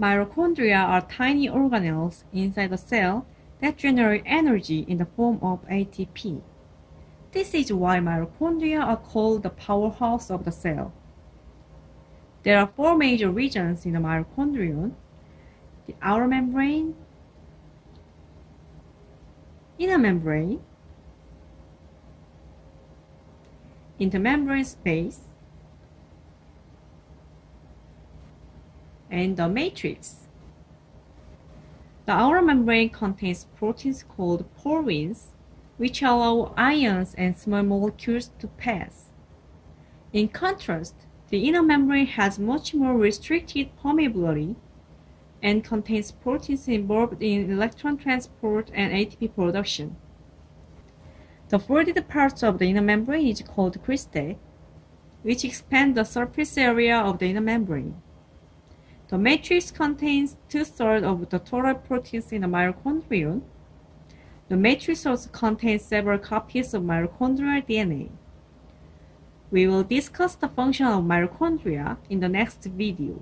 Mitochondria are tiny organelles inside the cell that generate energy in the form of ATP. This is why mitochondria are called the powerhouse of the cell. There are four major regions in the mitochondrion. The outer membrane, inner membrane, intermembrane space, and the matrix. The outer membrane contains proteins called porins, which allow ions and small molecules to pass. In contrast, the inner membrane has much more restricted permeability and contains proteins involved in electron transport and ATP production. The folded parts of the inner membrane is called cristae, which expand the surface area of the inner membrane. The matrix contains two-thirds of the total proteins in the mitochondrion. The matrix also contains several copies of mitochondrial DNA. We will discuss the function of mitochondria in the next video.